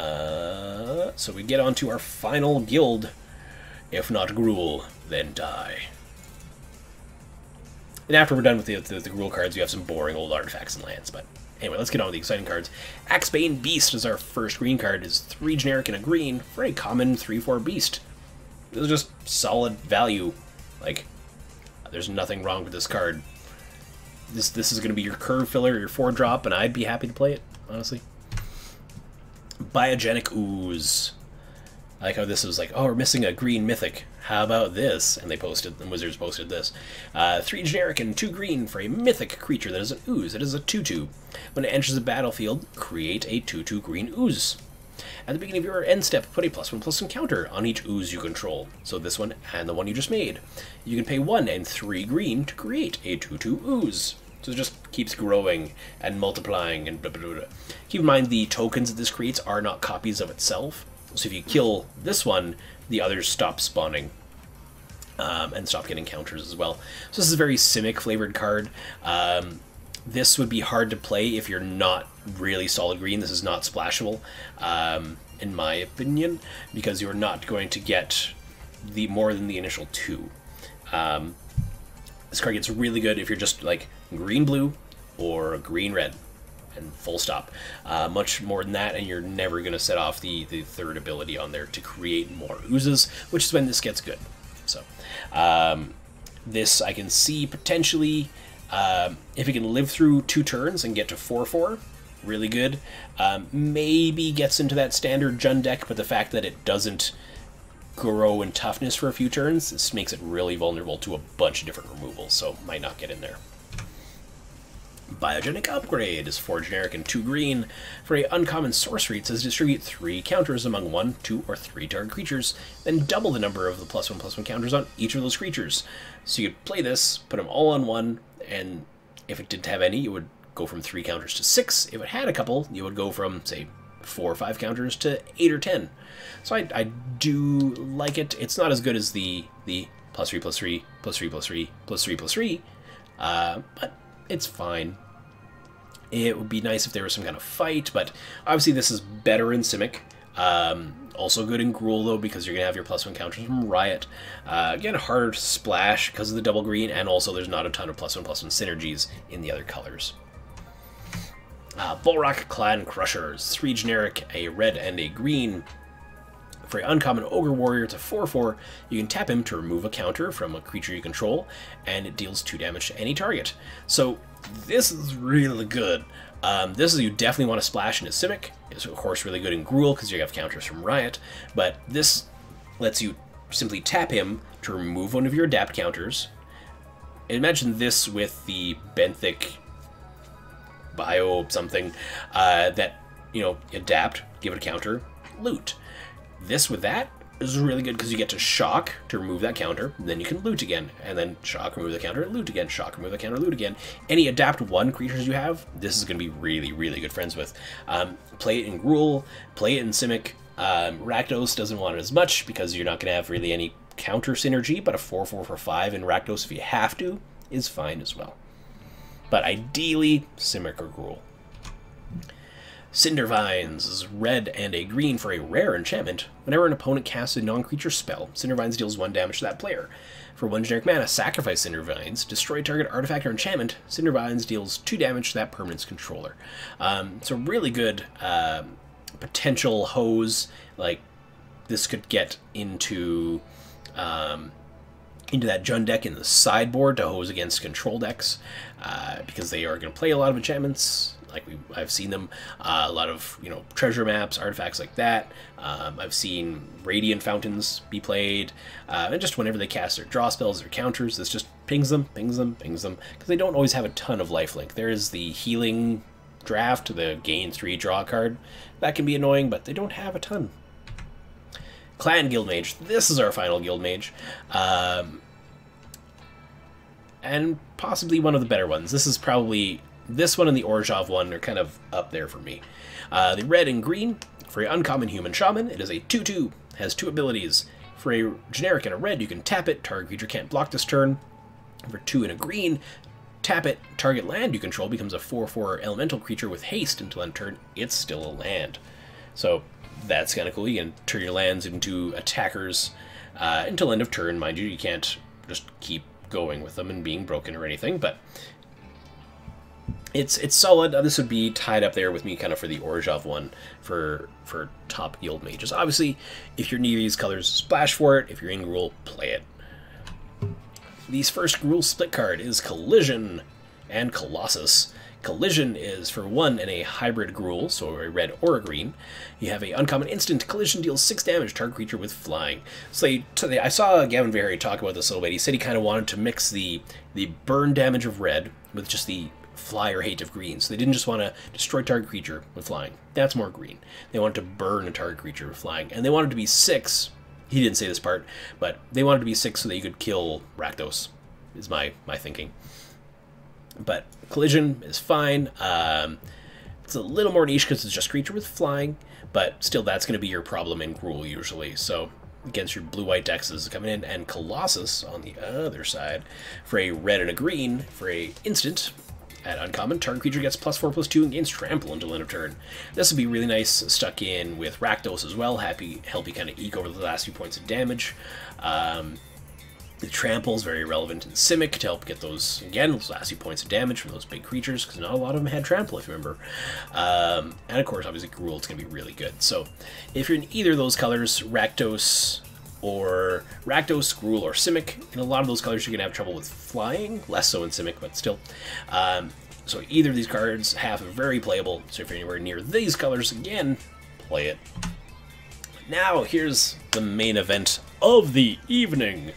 Uh, so we get on to our final guild. If not Gruul, then die. And after we're done with the, the, the Gruul cards, we have some boring old artifacts and lands, but anyway, let's get on with the exciting cards. Axebane Beast is our first green card. is three generic and a green for a common 3-4 beast. This is just solid value. Like, there's nothing wrong with this card. This this is going to be your curve filler, your 4-drop, and I'd be happy to play it, honestly. Biogenic Ooze. I like how this was like, oh, we're missing a green mythic. How about this? And they posted, the Wizards posted this. Uh, three generic and two green for a mythic creature that is an ooze. It is a 2-2. When it enters the battlefield, create a 2-2 green ooze. At the beginning of your end step, put a plus one plus one counter on each ooze you control. So this one and the one you just made. You can pay one and three green to create a 2-2 ooze. So it just keeps growing and multiplying and blah, blah, blah. Keep in mind the tokens that this creates are not copies of itself. So if you kill this one, the others stop spawning. Um, and stop getting counters as well. So this is a very Simic flavored card. Um, this would be hard to play if you're not really solid green. This is not splashable, um, in my opinion, because you're not going to get the more than the initial two. Um, this card gets really good if you're just like green blue or green red and full stop. Uh, much more than that, and you're never going to set off the, the third ability on there to create more oozes, which is when this gets good. So, um, this I can see potentially, um, if it can live through two turns and get to 4-4, really good. Um, maybe gets into that standard Jund deck, but the fact that it doesn't grow in toughness for a few turns, this makes it really vulnerable to a bunch of different removals, so might not get in there. Biogenic Upgrade is 4 generic and 2 green. For a uncommon sorcery, it says distribute 3 counters among 1, 2, or 3 target creatures, then double the number of the plus 1 plus 1 counters on each of those creatures. So you could play this, put them all on 1, and if it didn't have any, you would go from 3 counters to 6. If it had a couple, you would go from, say, 4 or 5 counters to 8 or 10. So I, I do like it. It's not as good as the, the plus 3 plus 3 plus 3 plus 3 plus 3 plus 3, uh, but it's fine. It would be nice if there was some kind of fight, but obviously this is better in Simic. Um, also good in Gruul, though, because you're going to have your plus one counters from Riot. Uh, again, harder to splash because of the double green, and also there's not a ton of plus one plus one synergies in the other colors. Uh, Bolrac Clan Crushers. Three generic, a red and a green. For an uncommon Ogre Warrior, it's a 4-4. You can tap him to remove a counter from a creature you control, and it deals 2 damage to any target. So this is really good. Um, this is you definitely want to splash into Simic. It's of course really good in Gruul because you have counters from Riot, but this lets you simply tap him to remove one of your adapt counters. Imagine this with the Benthic bio something uh, that, you know, adapt, give it a counter, loot. This with that is really good because you get to shock to remove that counter, then you can loot again, and then shock, remove the counter, loot again, shock, remove the counter, loot again. Any adapt one creatures you have, this is going to be really, really good friends with. Um, play it in Gruul, play it in Simic. Um, Rakdos doesn't want it as much because you're not going to have really any counter synergy, but a 4-4 for 5 in Rakdos if you have to is fine as well. But ideally, Simic or Gruul. Cindervines is red and a green for a rare enchantment. Whenever an opponent casts a non-creature spell, Cindervines deals 1 damage to that player. For 1 generic mana, sacrifice Cindervines, destroy target artifact or enchantment, Cindervines deals 2 damage to that permanent's controller. Um, it's a really good uh, potential hose, like this could get into um, into that Jund deck in the sideboard to hose against control decks, uh, because they are going to play a lot of enchantments, like we I've seen them uh, a lot of you know treasure maps, artifacts like that. Um, I've seen radiant fountains be played, uh, and just whenever they cast their draw spells or counters, this just pings them, pings them, pings them because they don't always have a ton of lifelink. There is the healing draft, the gain three draw card that can be annoying, but they don't have a ton. Clan Guildmage. This is our final Guildmage. Um, and possibly one of the better ones. This is probably this one and the Orzhov one are kind of up there for me. Uh, the red and green, for an uncommon human shaman, it is a 2-2, has two abilities. For a generic and a red, you can tap it, target creature can't block this turn. For two and a green, tap it, target land you control becomes a 4-4 elemental creature with haste until end of turn, it's still a land. So that's kind of cool. You can turn your lands into attackers uh, until end of turn, mind you. You can't just keep going with them and being broken or anything, but it's it's solid. This would be tied up there with me kind of for the Orzhov one for for top guild mages. Obviously, if you're near these colors, splash for it. If you're in Gruul, play it. These first Gruul split card is Collision and Colossus. Collision is for one in a hybrid Gruul, so a red or a green. You have a uncommon instant. Collision deals six damage to target creature with flying. So they, they, I saw Gavin Verhey talk about this a little bit. He said he kind of wanted to mix the the burn damage of red with just the fly or hate of green. So they didn't just want to destroy target creature with flying. That's more green. They wanted to burn a target creature with flying, and they wanted to be six. He didn't say this part, but they wanted to be six so that you could kill Rakdos. Is my my thinking. But collision is fine. Um, it's a little more niche because it's just creature with flying, but still that's going to be your problem in Gruul usually. So against your blue-white is coming in, and Colossus on the other side for a red and a green for a instant at uncommon, target creature gets plus 4 plus 2 and gains trample until end of turn. This would be really nice stuck in with Rakdos as well, happy help you kind of eke over the last few points of damage. Um, the trample is very relevant in Simic to help get those, again, those last few points of damage from those big creatures, because not a lot of them had trample, if you remember. Um, and of course, obviously, Gruul is going to be really good. So if you're in either of those colors, Rakdos or Rakdos, Gruul, or Simic, in a lot of those colors you're going to have trouble with flying, less so in Simic, but still. Um, so either of these cards have very playable, so if you're anywhere near these colors, again, play it. Now, here's the main event of the evening.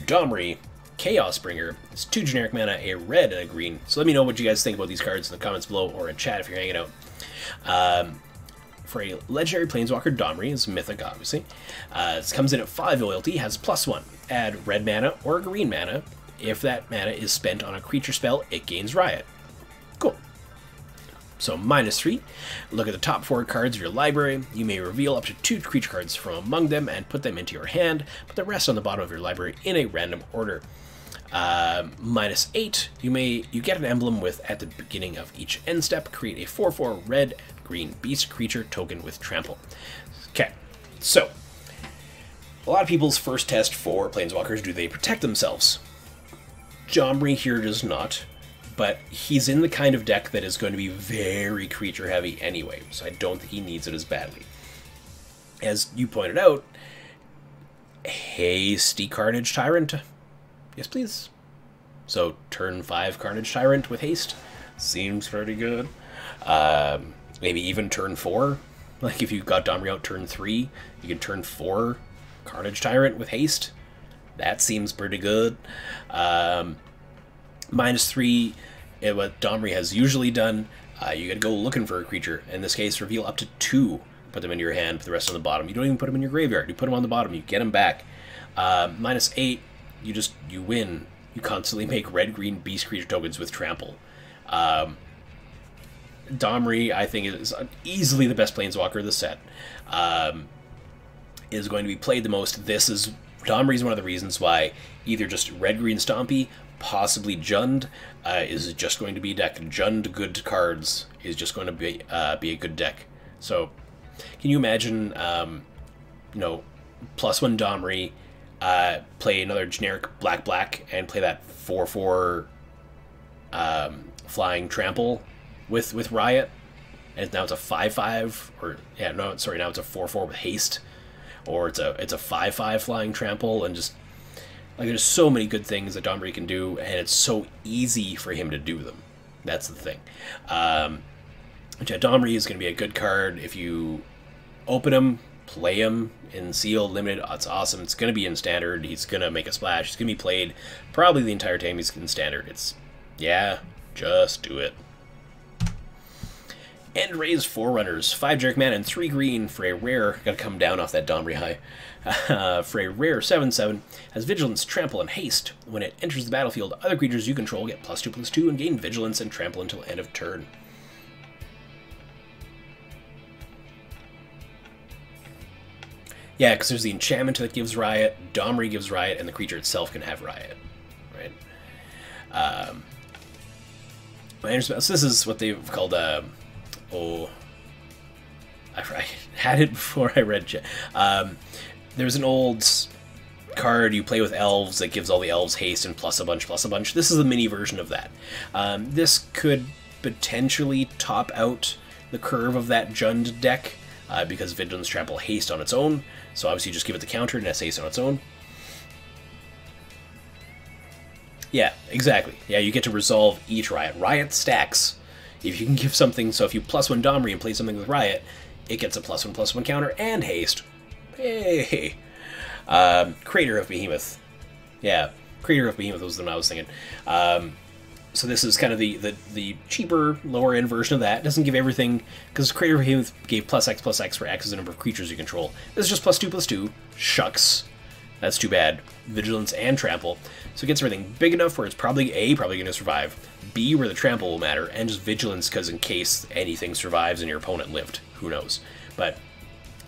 Domri, Chaos Bringer. It's two generic mana, a red and a green. So let me know what you guys think about these cards in the comments below or in chat if you're hanging out. Um, for a legendary planeswalker, Domri is mythic, obviously. Uh, this comes in at 5 loyalty, has plus 1. Add red mana or green mana. If that mana is spent on a creature spell, it gains Riot. Cool. So minus 3. Look at the top 4 cards of your library. You may reveal up to 2 creature cards from among them and put them into your hand. Put the rest on the bottom of your library in a random order. Uh, minus 8. You may you get an emblem with at the beginning of each end step. Create a 4-4 red green beast creature token with trample. Okay, so a lot of people's first test for planeswalkers do they protect themselves? Domri here does not, but he's in the kind of deck that is going to be very creature heavy anyway, so I don't think he needs it as badly. As you pointed out, Hasty Carnage Tyrant. Yes, please. So turn 5 Carnage Tyrant with haste. Seems pretty good. Um, maybe even turn four. Like if you got Domri out turn three, you can turn four Carnage Tyrant with haste. That seems pretty good. Um, minus three, eh, what Domri has usually done, uh, you gotta go looking for a creature. In this case, reveal up to two. Put them in your hand, put the rest on the bottom. You don't even put them in your graveyard. You put them on the bottom, you get them back. Uh, minus eight, you just, you win. You constantly make red-green beast creature tokens with trample. Um, Domri, I think, is easily the best planeswalker of the set. Um, is going to be played the most. This is Domri is one of the reasons why either just red green Stompy, possibly Jund, uh, is just going to be deck. Jund good cards is just going to be uh, be a good deck. So, can you imagine, um, you know, plus one Domri, uh, play another generic black black, and play that four four um, flying trample with with Riot, and now it's a five five or yeah no sorry now it's a four four with haste, or it's a it's a five five flying trample and just like there's so many good things that Domri can do and it's so easy for him to do them. That's the thing. Um, Domri is going to be a good card if you open him, play him in sealed limited. It's awesome. It's going to be in standard. He's going to make a splash. He's going to be played probably the entire time he's in standard. It's yeah, just do it. End-Raze Forerunners, 5 Jerk Man and 3 green for a rare, gotta come down off that Domri high, uh, for a rare 7-7, has Vigilance, Trample, and Haste. When it enters the battlefield, other creatures you control get plus 2 plus 2 and gain Vigilance and Trample until end of turn. Yeah, because there's the enchantment that gives Riot, Domri gives Riot, and the creature itself can have Riot, right? Um, so this is what they've called... Uh, oh, I, had it before I read it. Um, there's an old card you play with elves that gives all the elves haste and plus a bunch, plus a bunch. This is the mini version of that. Um, this could potentially top out the curve of that Jund deck uh, because Vigilance Trample haste on its own. So obviously just give it the counter and it's haste on its own. Yeah, exactly. Yeah, you get to resolve each Riot. Riot stacks. If you can give something, so if you plus one Domri and play something with Riot, it gets a plus one plus one counter and haste. Hey! Um, Craterhoof Behemoth. Yeah, Craterhoof Behemoth was the one I was thinking. Um, so this is kind of the, the, the cheaper, lower end version of that. It doesn't give everything, because Craterhoof Behemoth gave plus X plus X for X is the number of creatures you control. This is just plus 2 plus 2. Shucks. That's too bad. Vigilance and Trample. So it gets everything big enough where it's probably A, probably going to survive, B, where the Trample will matter, and just Vigilance because in case anything survives and your opponent lived. Who knows. But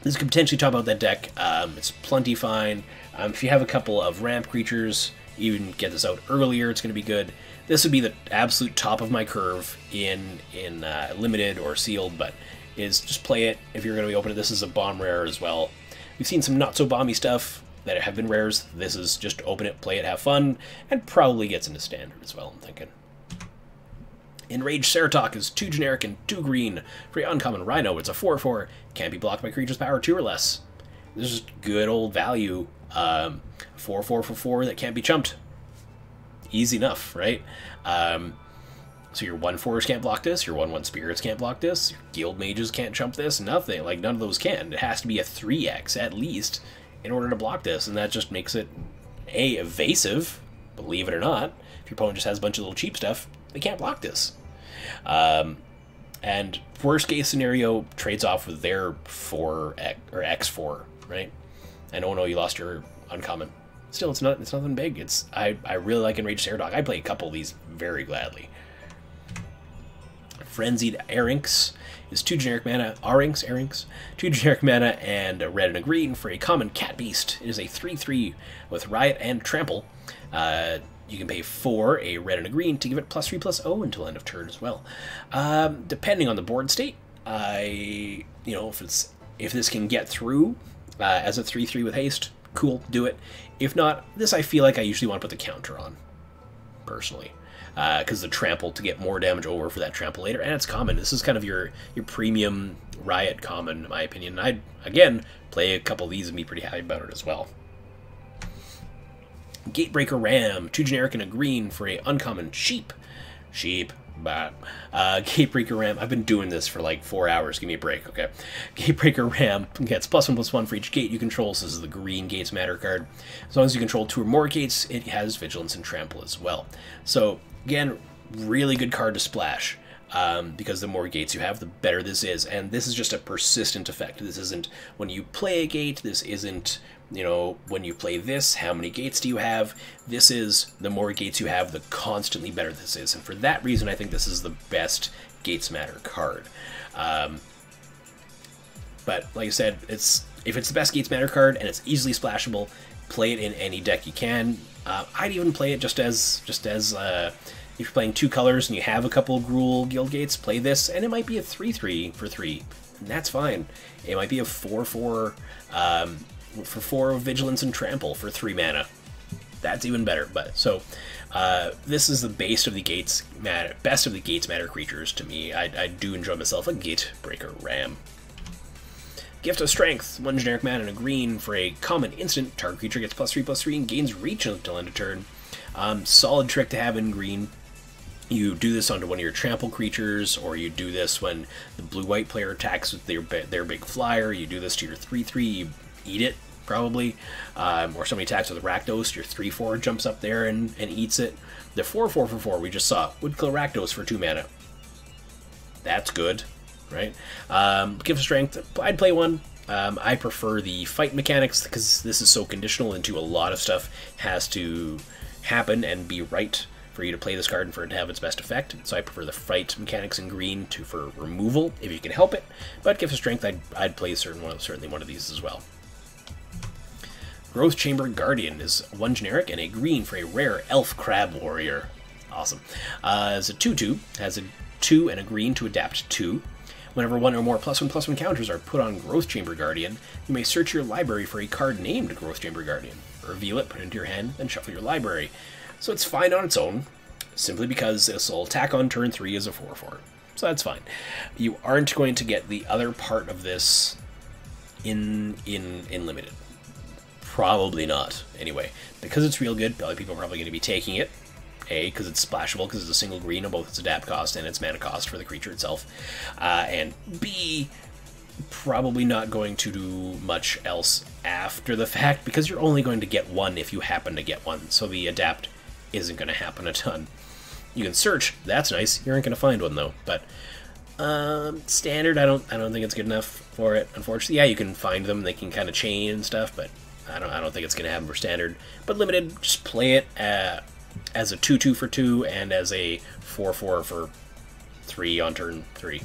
this could potentially top out that deck. Um, it's plenty fine. Um, if you have a couple of ramp creatures, even get this out earlier, it's going to be good. This would be the absolute top of my curve in in uh, limited or sealed, but is just play it if you're going to be opening. This is a bomb rare as well. We've seen some not so bomby stuff that have been rares. This is just open it, play it, have fun, and probably gets into standard as well, I'm thinking. Enraged Ceratok is 2 generic and 2 green. For uncommon Rhino, it's a 4-4. Can't be blocked by creatures power 2 or less. This is good old value. 4-4 um, for 4 that can't be chumped. Easy enough, right? Um, so your 1-4s can't block this, your 1-1 spirits can't block this, your guild mages can't jump this, nothing. Like, none of those can. It has to be a 3x at least in order to block this, and that just makes it, A, evasive, believe it or not. If your opponent just has a bunch of little cheap stuff, they can't block this. Um, and worst case scenario trades off with their 4 X, or X4, right? And oh no, you lost your uncommon. Still, it's not it's nothing big. It's I, I really like Enraged Ceratok. I play a couple of these very gladly. Frenzied Arynx is two generic mana, Arynx, Arynx, two generic mana and a red and a green for a common cat beast. It is a 3-3 with Riot and Trample. Uh, you can pay four, a red and a green, to give it plus three plus O until end of turn as well. Um, depending on the board state, I you know if it's if this can get through uh, as a three three with haste, cool, do it. If not, this I feel like I usually want to put the counter on, personally because uh, the trample to get more damage over for that trample later, and it's common. This is kind of your your premium riot common, in my opinion. I'd again play a couple of these and be pretty happy about it as well. Gatebreaker Ram, two generic and a green for a uncommon sheep. Sheep. But uh, Gatebreaker Ram, I've been doing this for like four hours. Give me a break, okay? Gatebreaker Ram gets plus one plus one for each gate you control. So this is the green Gates Matter card. As long as you control two or more gates, it has Vigilance and Trample as well. So again, really good card to splash. Um, because the more gates you have, the better this is. And this is just a persistent effect. This isn't when you play a gate, this isn't you know, when you play this, how many gates do you have? This is, the more gates you have, the constantly better this is. And for that reason, I think this is the best Gates Matter card. Um, but like I said, it's if it's the best Gates Matter card and it's easily splashable, play it in any deck you can. Uh, I'd even play it just as just as uh, if you're playing two colors and you have a couple Gruul Guild Gates, play this, and it might be a three three for three, and that's fine. It might be a four four. Um, for four vigilance and trample for three mana. That's even better. But so uh, this is the base of the gates matter, best of the gates matter creatures to me. I, I do enjoy myself a gate breaker ram. Gift of Strength, one generic mana and a green for a common instant. Target creature gets plus three plus three and gains reach until end of turn. Um, solid trick to have in green. You do this onto one of your trample creatures, or you do this when the blue-white player attacks with their their big flyer. You do this to your three three You eat it, probably. Um, or somebody attacks with a Rakdos, your 3 4 jumps up there and, and eats it. The 4 4 for 4 we just saw would kill Rakdos for 2 mana. That's good, right? Um, Strength, I'd play one. Um, I prefer the fight mechanics because this is so conditional into a lot of stuff has to happen and be right for you to play this card and for it to have its best effect. So I prefer the fight mechanics in green to for removal if you can help it. But of Strength, I'd, I'd play certain one, certainly one of these as well. Growth Chamber Guardian is one generic and a green for a rare Elf Crab Warrior. Awesome. Uh, it's a 2 2, has a 2 and a green to adapt 2. Whenever one or more plus one plus one counters are put on Growth Chamber Guardian, you may search your library for a card named Growth Chamber Guardian. Reveal it, put it into your hand, then shuffle your library. So it's fine on its own, simply because this will attack on turn 3 as a 4 4. So that's fine. You aren't going to get the other part of this in in in limited. Probably not. Anyway, because it's real good, people are probably going to be taking it. A, because it's splashable, because it's a single green on both its adapt cost and its mana cost for the creature itself. Uh, and B, probably not going to do much else after the fact, because you're only going to get one if you happen to get one. So the adapt isn't going to happen a ton. You can search. That's nice. You aren't going to find one though. But um, standard, I don't. I don't think it's good enough for it. Unfortunately, yeah, you can find them. They can kind of chain and stuff, but I don't. I don't think it's going to happen for standard. But limited, just play it uh, as a two-two for two and as a four-four for three on turn three.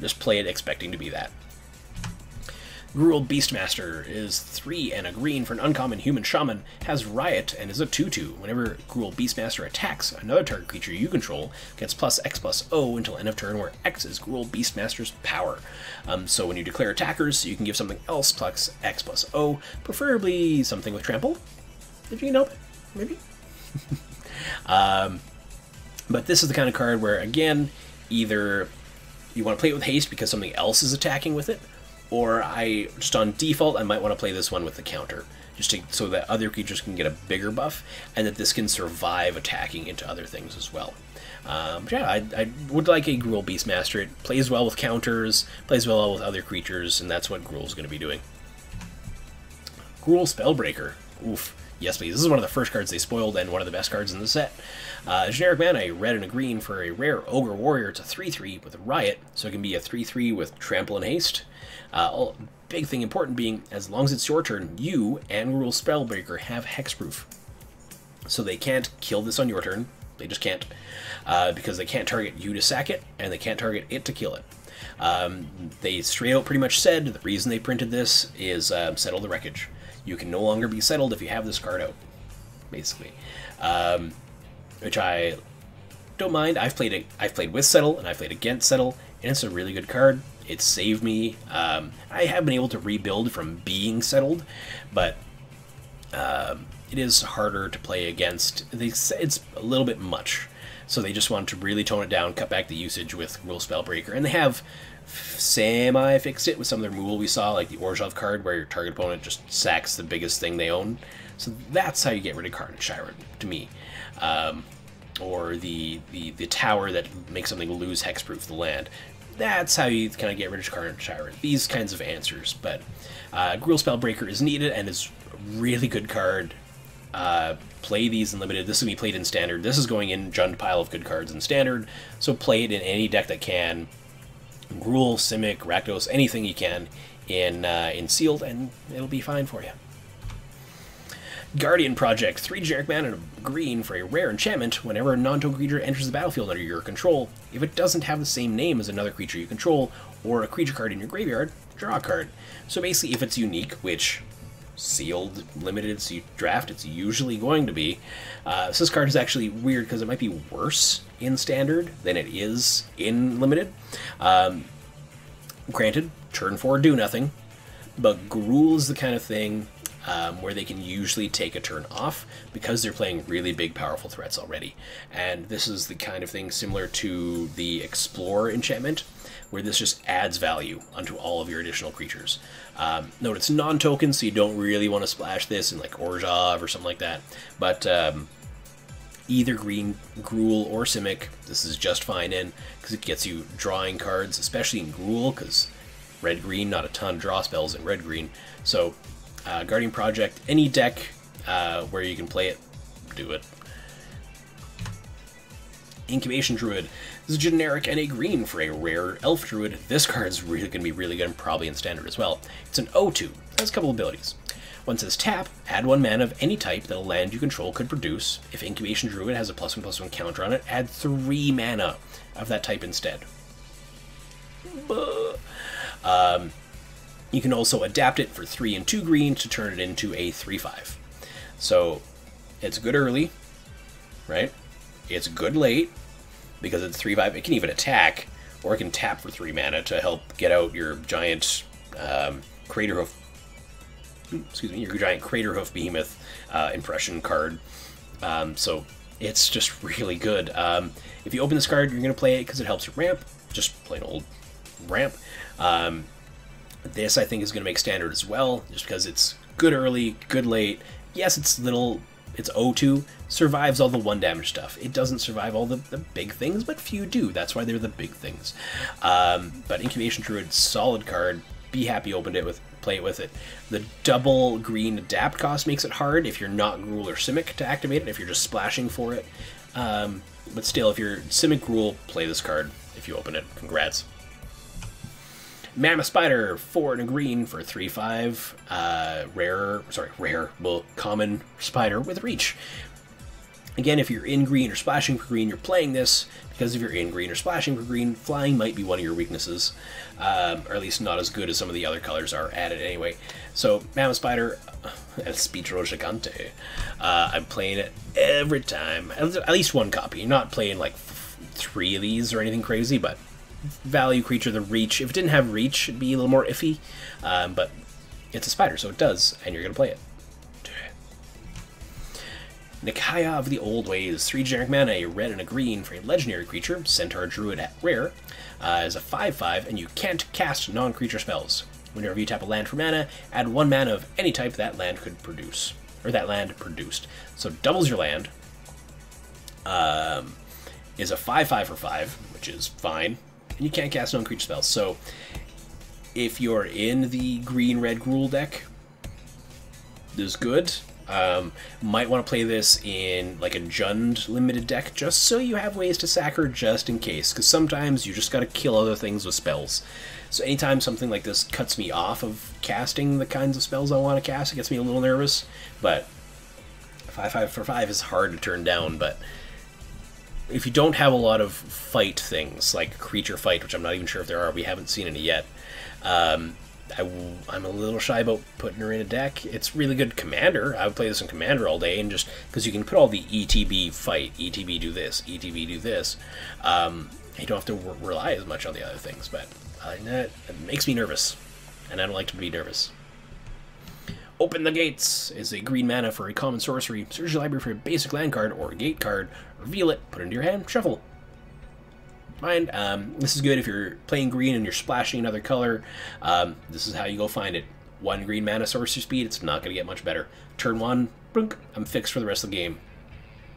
Just play it expecting to be that. Gruul Beastmaster is 3 and a green for an uncommon human shaman, has Riot, and is a 2 2. Whenever Gruul Beastmaster attacks another target creature you control, gets plus X plus O until end of turn, where X is Gruul Beastmaster's power. Um, so when you declare attackers, you can give something else plus X plus O, preferably something with trample, if you can help it, maybe? um, but this is the kind of card where, again, either you want to play it with haste because something else is attacking with it, or I just on default I might want to play this one with the counter, just to, so that other creatures can get a bigger buff, and that this can survive attacking into other things as well. Um, yeah, I, I, would like a Gruul Beastmaster. It plays well with counters, plays well with other creatures, and that's what Gruul's going to be doing. Gruul Spellbreaker. Oof. Yes, please. This is one of the first cards they spoiled and one of the best cards in the set. Uh, generic mana, a red and a green for a rare Ogre Warrior. It's a 3-3 with a Riot, so it can be a 3-3 with Trample and Haste. Uh, all, big thing important being, as long as it's your turn, you and Gruul Spellbreaker have Hexproof. So they can't kill this on your turn. They just can't. Uh, because they can't target you to sack it, and they can't target it to kill it. Um, they straight out pretty much said the reason they printed this is uh, settle the wreckage. You can no longer be settled if you have this card out, basically. Um, which I don't mind. I've played it. I've played with settle and I've played against settle, and it's a really good card. It saved me. Um, I have been able to rebuild from being settled, but um, it is harder to play against. It's a little bit much, so they just wanted to really tone it down, cut back the usage with Gruul Spellbreaker, and they have semi fixed it with some of their Mool we saw, like the Orzhov card, where your target opponent just sacks the biggest thing they own. So that's how you get rid of Carnage Tyrant, to me. Um, or the, the, the tower that makes something lose hexproof the land. That's how you kind of get rid of Carnage Tyrant. These kinds of answers. But uh, Gruul Spellbreaker is needed and is a really good card. Uh, play these in limited. This will be played in standard. This is going in Jund pile of good cards in standard. So play it in any deck that can. Gruul, Simic, Rakdos, anything you can in uh, in sealed, and it'll be fine for you. Guardian Project, 3 generic mana and a green for a rare enchantment. Whenever a non-token creature enters the battlefield under your control, if it doesn't have the same name as another creature you control, or a creature card in your graveyard, draw a card. So basically, if it's unique, which sealed, limited, so you draft, it's usually going to be. Uh, so this card is actually weird because it might be worse in standard than it is in limited. Um, granted, turn four do nothing, but Gruul is the kind of thing um, where they can usually take a turn off because they're playing really big, powerful threats already. And this is the kind of thing similar to the Explorer enchantment, where this just adds value onto all of your additional creatures. Um, note it's non-token, so you don't really want to splash this in like Orzhov or something like that. But um, either green Gruul or Simic, this is just fine in because it gets you drawing cards, especially in Gruul because red green, not a ton of draw spells in red green. So uh, Guardian Project, any deck uh, where you can play it, do it. Incubation Druid. This is generic and a green for a rare Elf Druid. This card is really going to be really good and probably in Standard as well. It's an O2. It has a couple abilities. One says tap, add one mana of any type that a land you control could produce. If Incubation Druid has a plus one plus one counter on it, add three mana of that type instead. Um, you can also adapt it for 3 and 2 green to turn it into a 3-5. So it's good early, right? It's good late, because it's 3-5. It can even attack or it can tap for three mana to help get out your giant um, Craterhoof. Excuse me, your giant Craterhoof Behemoth uh, impression card. Um, so it's just really good. Um, if you open this card, you're going to play it because it helps your ramp. Just plain old ramp. Um, this I think is going to make standard as well, just because it's good early, good late. Yes, it's little it's O2, survives all the one damage stuff. It doesn't survive all the, the big things, but few do. That's why they're the big things. Um, but Incubation Druid, solid card. Be happy opened it with play it with it. The double green adapt cost makes it hard if you're not Gruul or Simic to activate it, if you're just splashing for it. Um, but still, if you're Simic Gruul, play this card if you open it. Congrats. Mammoth Spider, 4 and a green for 3 5. Uh, rare, sorry, rare, well, common spider with reach. Again, if you're in green or splashing for green, you're playing this because if you're in green or splashing for green, flying might be one of your weaknesses, um, or at least not as good as some of the other colors are at it anyway. So, Mammoth Spider, El Spitro Gigante. Uh, I'm playing it every time, at least one copy. Not playing like three of these or anything crazy, but value creature, the reach. If it didn't have reach, it'd be a little more iffy. Um, but it's a spider, so it does, and you're going to play it. Nikya of the Old Ways, 3 generic mana, a red and a green for a legendary creature, Centaur Druid at rare, uh, is a 5 5, and you can't cast non creature spells. Whenever you tap a land for mana, add 1 mana of any type that land could produce, or that land produced. So doubles your land, um, is a 5 5 for 5, which is fine and you can't cast non-creature spells. So if you're in the green-red Gruul deck, this is good. Um, might want to play this in like a Jund limited deck just so you have ways to sack her just in case. Because sometimes you just got to kill other things with spells. So anytime something like this cuts me off of casting the kinds of spells I want to cast, it gets me a little nervous. But 5 5 for 5 is hard to turn down, but if you don't have a lot of fight things like creature fight, which I'm not even sure if there are, we haven't seen any yet. Um, I, am a little shy about putting her in a deck. It's really good commander. I would play this in commander all day, and just because you can put all the ETB fight, ETB do this, ETB do this. Um, you don't have to rely as much on the other things, but uh, that it makes me nervous, and I don't like to be nervous. Open the Gates is a green mana for a common sorcery. Search your library for a basic land card or a gate card. Reveal it, put it into your hand, shuffle. Fine. Um, this is good if you're playing green and you're splashing another color. Um, this is how you go find it. One green mana sorcery speed, it's not going to get much better. Turn one, I'm fixed for the rest of the game.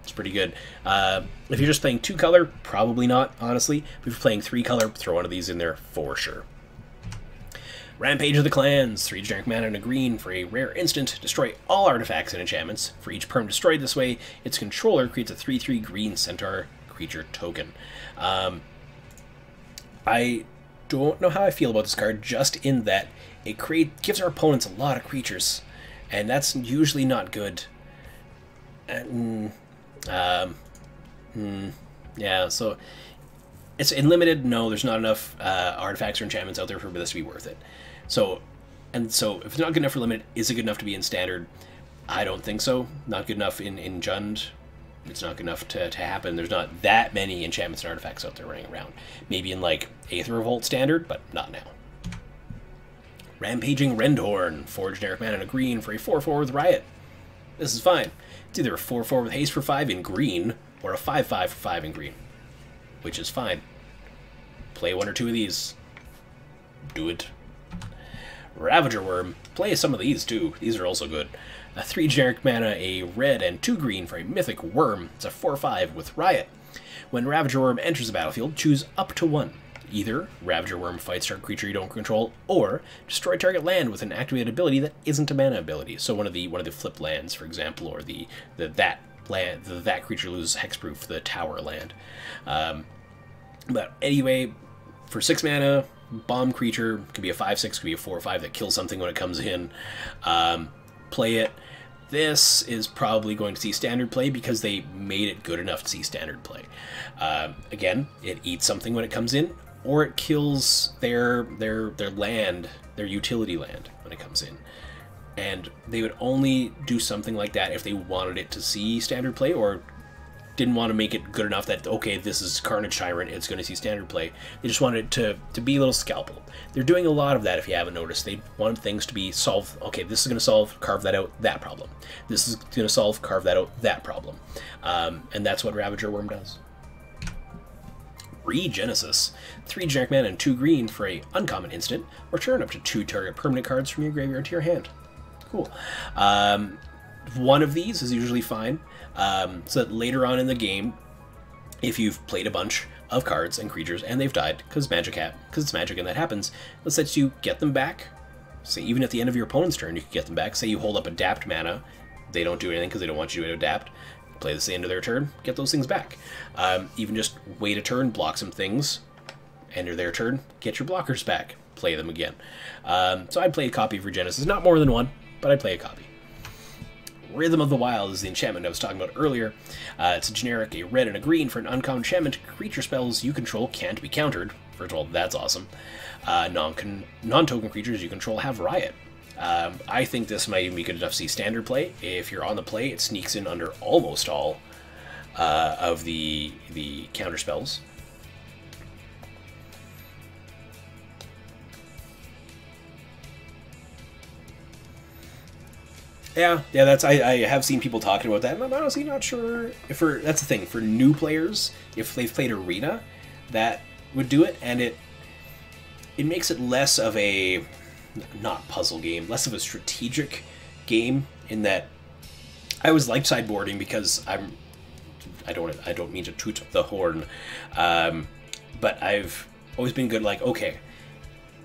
It's pretty good. Uh, if you're just playing two color, probably not, honestly. If you're playing three color, throw one of these in there for sure. Rampage of the Clans, 3 generic mana and a green for a rare instant. Destroy all artifacts and enchantments. For each perm destroyed this way, its controller creates a 3 3 green centaur creature token. Um, I don't know how I feel about this card, just in that it create gives our opponents a lot of creatures, and that's usually not good. And, um, hmm, yeah, so it's in limited. No, there's not enough uh, artifacts or enchantments out there for this to be worth it. So, and so if it's not good enough for limited, is it good enough to be in standard? I don't think so. Not good enough in, in Jund. It's not good enough to, to happen. There's not that many enchantments and artifacts out there running around. Maybe in like Aether Revolt standard, but not now. Rampaging Rendhorn, four generic mana and a green for a 4-4 with Riot. This is fine. It's either a 4-4 with haste for 5 in green, or a 5-5 for 5 in green. Which is fine. Play one or two of these. Do it. Ravager Worm. Play some of these too. These are also good. A 3 generic mana, a red, and 2 green for a mythic worm. It's a 4-5 with Riot. When Ravager Worm enters the battlefield, choose up to one. Either Ravager Worm fights target creature you don't control, or destroy target land with an activated ability that isn't a mana ability. So one of the one of the flip lands, for example, or the, the that land the, that creature loses hexproof, the tower land. Um, but anyway, for six mana, bomb creature. Could be a 5 6, could be a 4 5 that kills something when it comes in. Um, play it. This is probably going to see standard play because they made it good enough to see standard play. Uh, again, it eats something when it comes in, or it kills their their their land, their utility land when it comes in. And they would only do something like that if they wanted it to see standard play, or didn't want to make it good enough that okay, this is Carnage Tyrant, it's going to see standard play. They just wanted it to to be a little scalpel. They're doing a lot of that. If you haven't noticed, they want things to be solve. Okay, this is going to solve, carve that out, that problem. This is going to solve, carve that out, that problem, um, and that's what Ravager Worm does. Regenesis. Three generic mana and two green for a uncommon instant. Return up to two target permanent cards from your graveyard to your hand. Cool. Um, one of these is usually fine, um, so that later on in the game, if you've played a bunch of cards and creatures and they've died because magic because it's magic and that happens, let's let you get them back. Say even at the end of your opponent's turn, you can get them back. Say you hold up adapt mana, they don't do anything because they don't want you to adapt. Play this at the end of their turn, get those things back. Um, even just wait a turn, block some things, enter their turn, get your blockers back, play them again. Um, so I'd play a copy of Regenesis, not more than one, but I'd play a copy. Rhythm of the Wild is the enchantment I was talking about earlier. Uh, it's a generic, a red and a green for an uncommon enchantment. Creature spells you control can't be countered. First of all, that's awesome. Uh, non-token non creatures you control have Riot. Um, I think this might even be good enough to see standard play. If you're on the play, it sneaks in under almost all uh, of the the counter spells. Yeah, yeah, that's I, I have seen people talking about that, and I'm honestly not sure if for that's the thing for new players if they've played arena, that would do it, and it it makes it less of a not puzzle game, less of a strategic game in that I always liked sideboarding because I'm I don't I don't mean to toot the horn, um, but I've always been good like okay,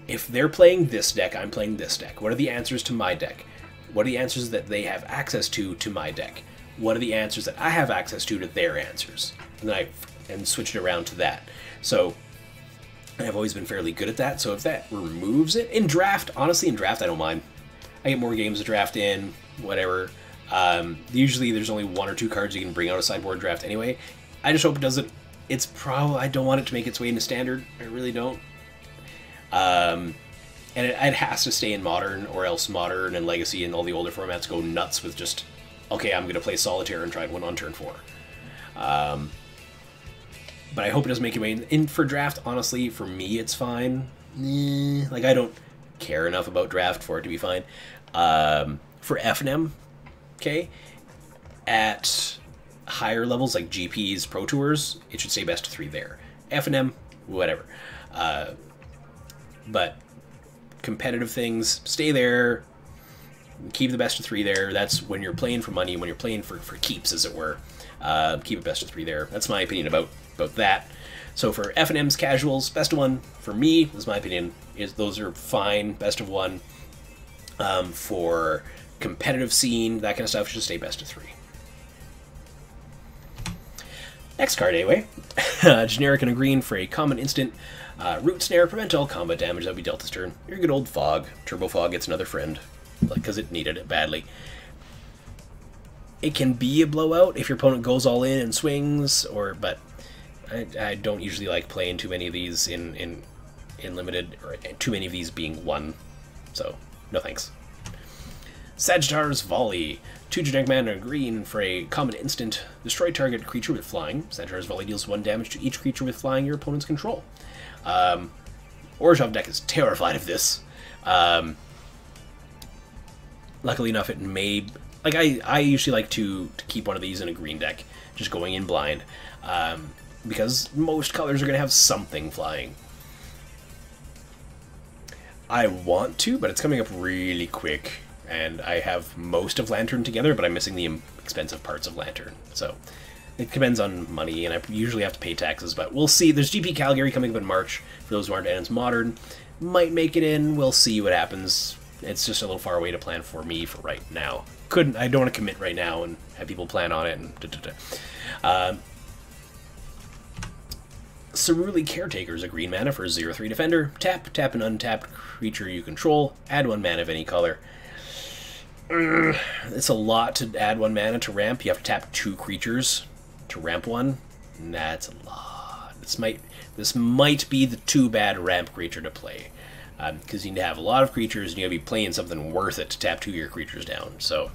if they're playing this deck, I'm playing this deck. What are the answers to my deck? What are the answers that they have access to to my deck? What are the answers that I have access to to their answers? And I and switch it around to that. So I've always been fairly good at that. So if that removes it in draft, honestly, in draft I don't mind. I get more games to draft in, whatever. Um, usually there's only one or two cards you can bring out a sideboard draft anyway. I just hope it doesn't. It's probably I don't want it to make its way into standard. I really don't. Um, and it, it, has to stay in modern, or else modern and legacy and all the older formats go nuts with just, okay, I'm going to play solitaire and try win on turn four. Um, but I hope it doesn't make it way in, for draft. Honestly, for me, it's fine. Eh, like I don't care enough about draft for it to be fine. Um, for FNM, okay, at higher levels like GPs, Pro Tours, it should say best three there. FNM, whatever. Uh, but competitive things, stay there. Keep the best of three there. That's when you're playing for money, when you're playing for, for keeps, as it were. Uh, keep a best of three there. That's my opinion about about that. So for F and M's casuals, best of one for me, is my opinion, is those are fine. Best of one. Um, for competitive scene, that kind of stuff, should stay best of three. Next card, anyway. generic and a green for a common instant. Uh, root Snare, prevent all combat damage that will be dealt this turn. Your good old Fog. Turbo Fog gets another friend, because it needed it badly. It can be a blowout if your opponent goes all in and swings, or but I, I don't usually like playing too many of these in, in, in limited, or too many of these being one. So, no thanks. Sagittar's Volley. Two generic mana green for a common instant. Destroy target creature with flying. Sagittar's Volley deals one damage to each creature with flying your opponent's control. Um, Orzhov deck is terrified of this. Um, luckily enough, it may... Like, I, I usually like to, to keep one of these in a green deck, just going in blind. Um, because most colors are going to have something flying. I want to, but it's coming up really quick, and I have most of Lantern together, but I'm missing the expensive parts of Lantern. So it depends on money, and I usually have to pay taxes, but we'll see. There's GP Calgary coming up in March, for those who aren't, and it's modern. Might make it in, we'll see what happens. It's just a little far away to plan for me for right now. Couldn't, I don't want to commit right now and have people plan on it, and da, da, da. Uh, Saruli Caretaker is a green mana for a 0-3 defender. Tap, tap an untapped creature you control. Add one mana of any color. It's a lot to add one mana to ramp. You have to tap two creatures to ramp one. That's a lot. This might this might be the too bad ramp creature to play. Because um, you need to have a lot of creatures and you gotta be playing something worth it to tap two of your creatures down. So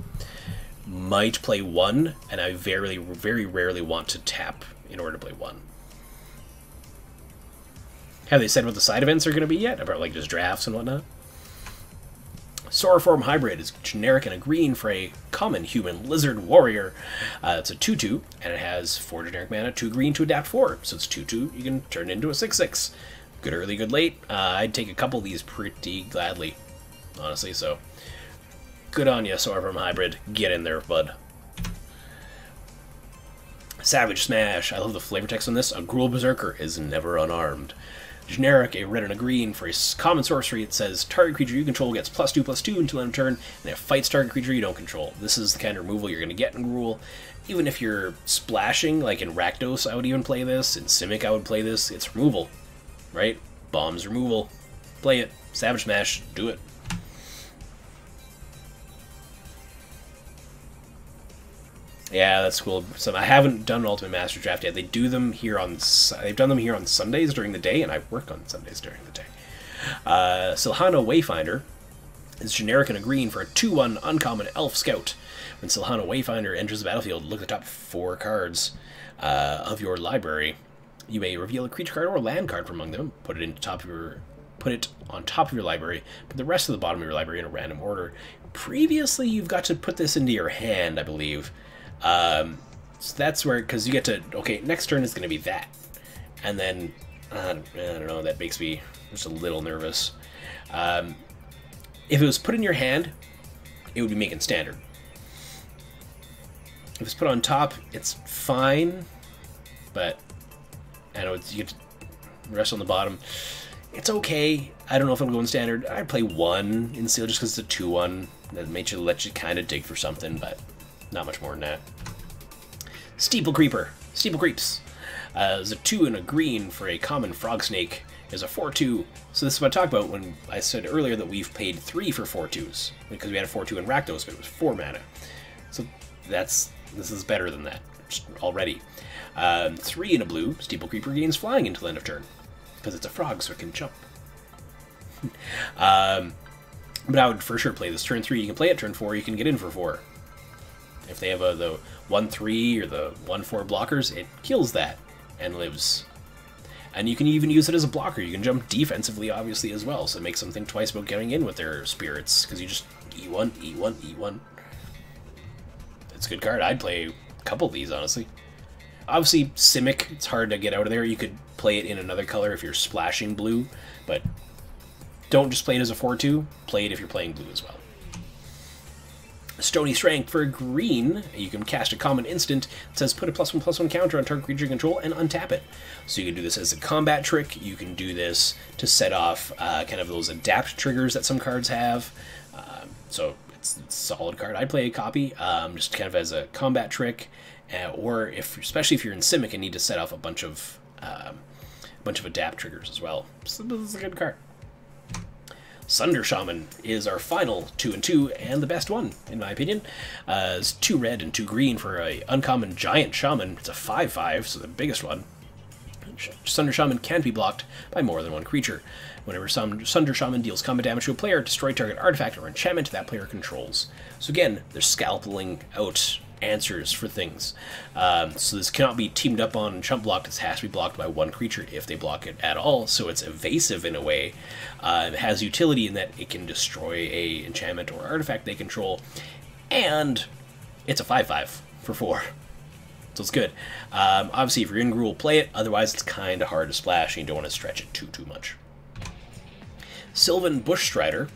might play one, and I very, very rarely want to tap in order to play one. Have they said what the side events are going to be yet? About like just drafts and whatnot? Sauroform Hybrid is generic and a green for a common human lizard warrior. Uh, it's a 2 2, and it has 4 generic mana, 2 green to adapt 4. So it's 2 2, you can turn it into a 6 6. Good early, good late. Uh, I'd take a couple of these pretty gladly, honestly, so. Good on you, Sauroform Hybrid. Get in there, bud. Savage Smash. I love the flavor text on this. A Gruul Berserker is never unarmed generic, a red and a green. For a common sorcery, it says target creature you control gets plus two plus two until end of turn, and it fights target creature you don't control. This is the kind of removal you're going to get in Gruul. Even if you're splashing, like in Rakdos, I would even play this. In Simic, I would play this. It's removal, right? Bombs removal. Play it. Savage Smash, do it. Yeah, that's cool. So I haven't done Ultimate Master Draft yet. They do them here on. They've done them here on Sundays during the day, and I work on Sundays during the day. Uh, Silhana Wayfinder is generic and a green for a 2-1 uncommon Elf Scout. When Silhana Wayfinder enters the battlefield, look at the top four cards uh, of your library. You may reveal a creature card or land card from among them. Put it in top of your put it on top of your library, put the rest of the bottom of your library in a random order. Previously, you've got to put this into your hand, I believe. Um, so that's where, because you get to, okay, next turn is going to be that. And then, uh, I don't know, that makes me just a little nervous. Um, if it was put in your hand, it would be making standard. If it's put on top, it's fine, but I know it's, you get to rest on the bottom. It's okay. I don't know if I'm going standard. I'd play one in seal just because it's a 2-1. That makes you let you kind of dig for something, but not much more than that. Steeple Creeper. Steeple Creeps. Uh, is a 2 and a green for a common frog snake. Is a 4-2. So this is what I talked about when I said earlier that we've paid 3 for 4-2s. Because we had a 4-2 in Rakdos, but it was 4 mana. So that's this is better than that already. Um, 3 in a blue. Steeple Creeper gains flying until end of turn. Because it's a frog, so it can jump. um, but I would for sure play this. Turn 3 you can play it, turn 4 you can get in for 4. If they have a, the 1-3 or the 1-4 blockers, it kills that and lives. And you can even use it as a blocker. You can jump defensively, obviously, as well, so it makes them think twice about getting in with their spirits, because you just E1, E1, E1. It's a good card. I'd play a couple of these, honestly. Obviously, Simic, it's hard to get out of there. You could play it in another color if you're splashing blue, but don't just play it as a 4-2. Play it if you're playing blue as well. Stony Strength for green, you can cast a common instant that says put a plus one plus one counter on target creature control and untap it. So you can do this as a combat trick. You can do this to set off uh, kind of those adapt triggers that some cards have. Um, so it's, a solid card. I'd play a copy um, just kind of as a combat trick, uh, or if especially if you're in Simic and need to set off a bunch of um, a bunch of adapt triggers as well. So this is a good card. Sunder Shaman is our final 2 and 2 and the best one, in my opinion. Uh, it's 2 red and 2 green for a uncommon giant shaman. It's a 5 5, so the biggest one. Sunder Shaman can be blocked by more than one creature. Whenever some Sunder Shaman deals combat damage to a player, destroy target artifact or enchantment that player controls. So again, they're scalping out answers for things. Um, so this cannot be teamed up on and chump blocked. This has to be blocked by one creature if they block it at all. So it's evasive in a way. Uh, it has utility in that it can destroy a enchantment or artifact they control, and it's a five-five for four. So it's good. Um, obviously, if you're in Gruul, play it. Otherwise, it's kind of hard to splash, and you don't want to stretch it too too much. Sylvan Brushstrider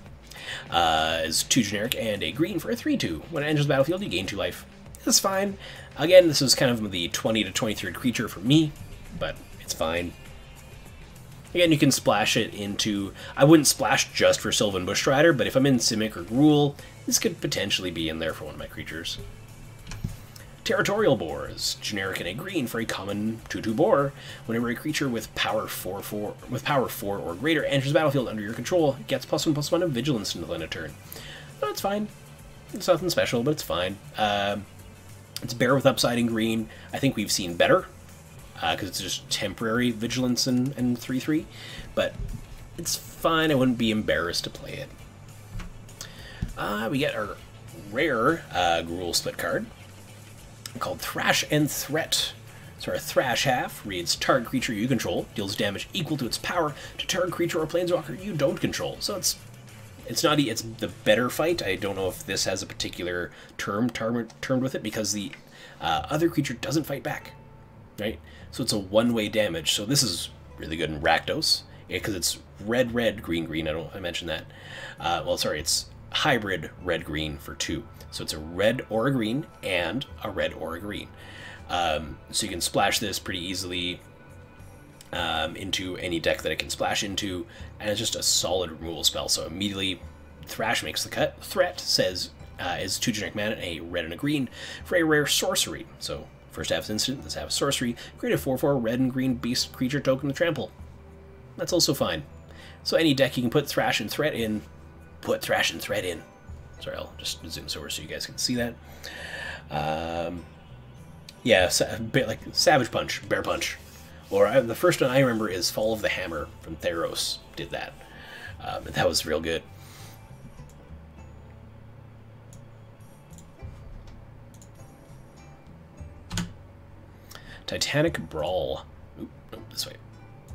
uh, is two generic and a green for a 3-2. When it enters the battlefield, you gain two life. It's fine. Again, this is kind of the 20 to 23 creature for me, but it's fine. Again, you can splash it into... I wouldn't splash just for Sylvan Brushstrider, but if I'm in Simic or Gruul, this could potentially be in there for one of my creatures. Territorial Boar is generic and a green for a common 2-2 boar. Whenever a creature with power 4 4 with power 4 or greater enters the battlefield under your control, it gets plus 1 plus 1 of vigilance until the end of turn. That's fine. It's nothing special, but it's fine. Um, it's Bear with Upside in green. I think we've seen better because uh, it's just temporary vigilance and, and 3 3. But it's fine. I wouldn't be embarrassed to play it. Uh, we get our rare uh, Gruul split card called Thrash and Threat. So our Thrash half reads target creature you control deals damage equal to its power to target creature or planeswalker you don't control. So it's it's not it's the better fight. I don't know if this has a particular term term termed with it because the uh, other creature doesn't fight back, right? So it's a one-way damage. So this is really good in Rakdos because yeah, it's red, red, green, green. I don't I mentioned that. Uh, well, sorry, it's hybrid red, green for two. So it's a red or a green and a red or a green. Um, so you can splash this pretty easily um, into any deck that it can splash into, and it's just a solid removal spell. So immediately, Thrash makes the cut. Threat says uh, is two generic mana, a red and a green for a rare sorcery. So first half is instant, this half is sorcery. Create a 4-4 red and green beast creature token to trample. That's also fine. So any deck you can put Thrash and Threat in, put Thrash and Threat in. Sorry, I'll just zoom over so you guys can see that. Um, yeah, a bit like Savage Punch, Bear Punch. I, the first one I remember is Fall of the Hammer from Theros. Did that. Um, that was real good. Titanic Brawl. Oop, this way.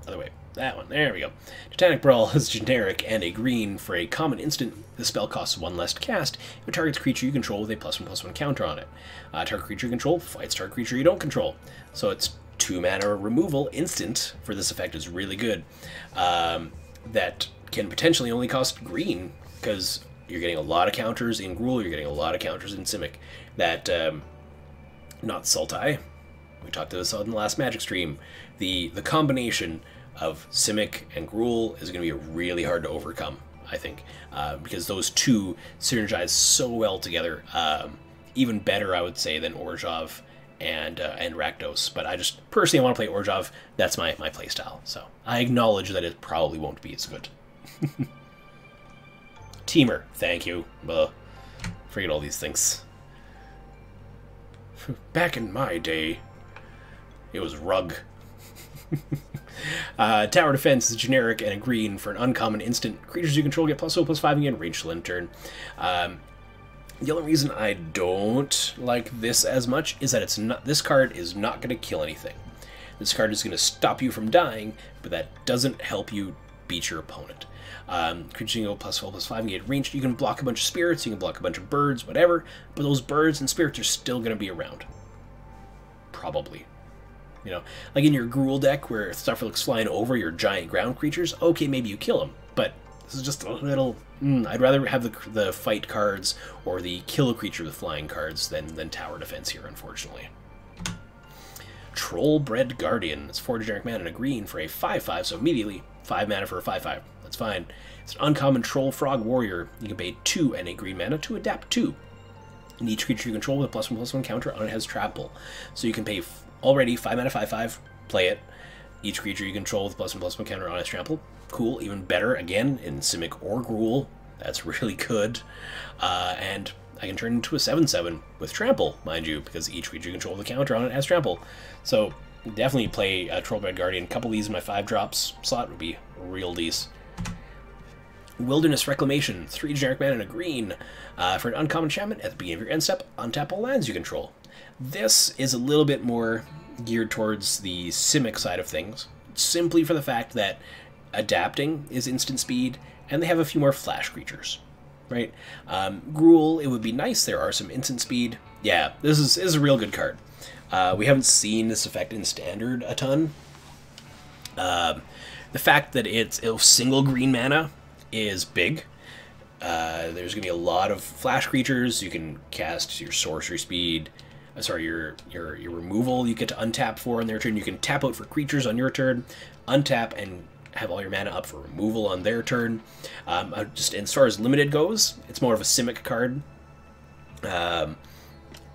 Other way. That one. There we go. Titanic Brawl is generic and a green for a common instant. The spell costs one less to cast if it targets creature you control with a plus one plus one counter on it. Uh, target creature you control fights target creature you don't control. So it's two mana removal instant for this effect is really good. Um, that can potentially only cost green because you're getting a lot of counters in Gruul, you're getting a lot of counters in Simic. That, um, not Sultai, we talked about this on the last Magic stream, the, the combination of Simic and Gruul is going to be really hard to overcome, I think, uh, because those two synergize so well together. Um, even better, I would say, than Orzhov and uh, and Rakdos. But I just personally want to play Orzhov. That's my my playstyle. So I acknowledge that it probably won't be as good. Teamer, thank you. Uh, forget all these things. Back in my day, it was rug. uh, tower defense is generic and a green for an uncommon instant. Creatures you control get plus 0 plus 5 again, range till end turn. Um, the only reason I don't like this as much is that it's not. This card is not going to kill anything. This card is going to stop you from dying, but that doesn't help you beat your opponent. Um, creatures you plus 4 plus 5 and get ranged. You can block a bunch of spirits, you can block a bunch of birds, whatever, but those birds and spirits are still going to be around. Probably. You know, like in your Gruul deck where stuff looks flying over your giant ground creatures, okay, maybe you kill them, but this is just a little. Mm, I'd rather have the, the fight cards or the kill a creature with flying cards than, than tower defense here, unfortunately. Troll Trollbred Guardian. It's 4 generic mana and a green for a 5-5, so immediately 5 mana for a 5-5. That's fine. It's an uncommon Troll Frog Warrior. You can pay 2 and a green mana to adapt 2. And each creature you control with a plus 1 plus 1 counter on it has Trample. So you can pay already 5 mana 5-5, play it. Each creature you control with plus 1 plus 1 counter on its Trample. Cool, even better, again, in Simic or Gruul. That's really good. Uh, and I can turn into a 7-7 with Trample, mind you, because each creature you control the counter on it has Trample. So definitely play a Trollbred Guardian. A couple of these in my 5 drops slot would be real decent. Wilderness Reclamation, 3 generic mana and a green. Uh, for an uncommon enchantment, at the beginning of your end step, untap all lands you control. This is a little bit more geared towards the Simic side of things, simply for the fact that adapting is instant speed, and they have a few more flash creatures, right? Um, Gruul, it would be nice. There are some instant speed. Yeah, this is, this is a real good card. Uh, we haven't seen this effect in standard a ton. Um, the fact that it's a single green mana is big. Uh, there's going to be a lot of flash creatures. You can cast your sorcery speed. Uh, sorry, your your your removal. You get to untap for on their turn. You can tap out for creatures on your turn, untap and have all your mana up for removal on their turn. Um, uh, just as far as limited goes, it's more of a Simic card. Um,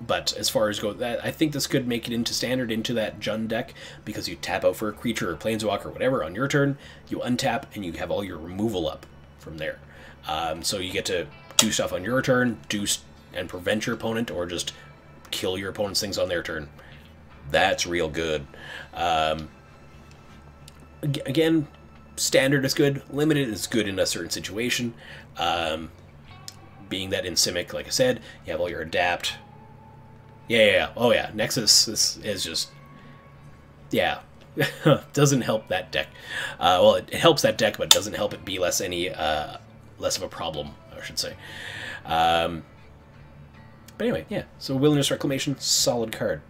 but as far as go, that I think this could make it into standard into that Jund deck because you tap out for a creature or planeswalker or whatever on your turn, you untap and you have all your removal up from there. Um, so you get to do stuff on your turn, do and prevent your opponent, or just kill your opponent's things on their turn. That's real good. Um, again, standard is good. Limited is good in a certain situation. Um, being that in Simic, like I said, you have all your adapt. Yeah, yeah, yeah. oh yeah, Nexus is, is just, yeah, doesn't help that deck. Uh, well, it, it, helps that deck, but doesn't help it be less any uh, less of a problem, I should say. Um, but anyway, yeah. So Wilderness Reclamation, solid card.